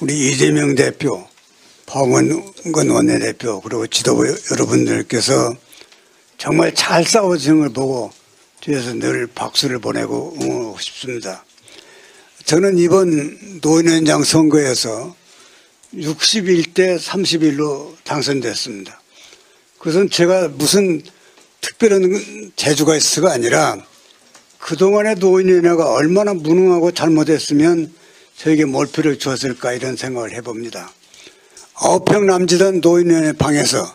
우리 이재명 대표, 박원근 원내대표 그리고 지도부 여러분들께서 정말 잘 싸워주는 걸 보고 뒤에서 늘 박수를 보내고 응원하고 싶습니다. 저는 이번 노인위원장 선거에서 61대 31로 당선됐습니다. 그것은 제가 무슨 특별한 재주가 있어가 아니라 그동안의 노인위원회가 얼마나 무능하고 잘못했으면 저에게 몰표를 주었을까 이런 생각을 해봅니다. 아홉 평 남짓한 노인위원회 방에서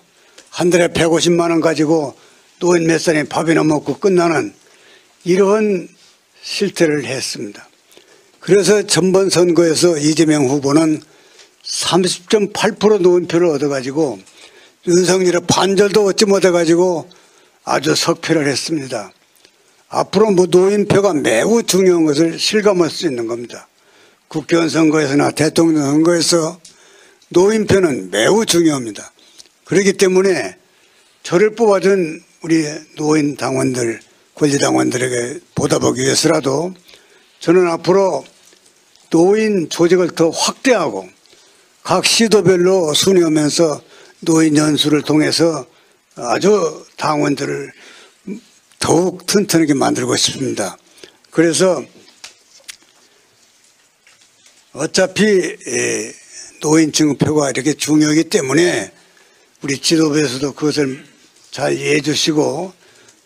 한 달에 150만 원 가지고 노인 몇 살이 밥이나 먹고 끝나는 이러한 실태를 했습니다. 그래서 전번 선거에서 이재명 후보는 30.8% 노인표를 얻어가지고 윤석열의 반절도 얻지 못해가지고 아주 석패를 했습니다. 앞으로 뭐 노인표가 매우 중요한 것을 실감할 수 있는 겁니다. 국회의원 선거에서나 대통령 선거에서 노인표는 매우 중요합니다. 그렇기 때문에 저를 뽑아준 우리 노인 당원들, 권리당원들에게 보답하기 위해서라도 저는 앞으로 노인 조직을 더 확대하고 각 시도별로 순회하면서 노인 연수를 통해서 아주 당원들을 더욱 튼튼하게 만들고 싶습니다. 그래서 어차피 에, 노인 증표가 이렇게 중요하기 때문에 우리 지도부에서도 그것을 잘 이해해 주시고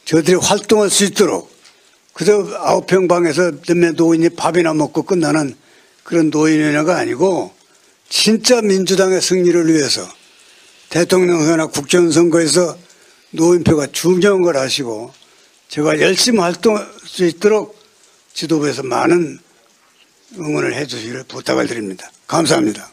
저들이 활동할 수 있도록 그저 아홉 평 방에서 몇몇 노인이 밥이나 먹고 끝나는 그런 노인회가 아니고 진짜 민주당의 승리를 위해서 대통령 선거나 국정 선거에서 노인표가 중요한 걸 아시고 제가 열심히 활동할 수 있도록 지도부에서 많은 응원을 해 주시기를 부탁을 드립니다. 감사합니다.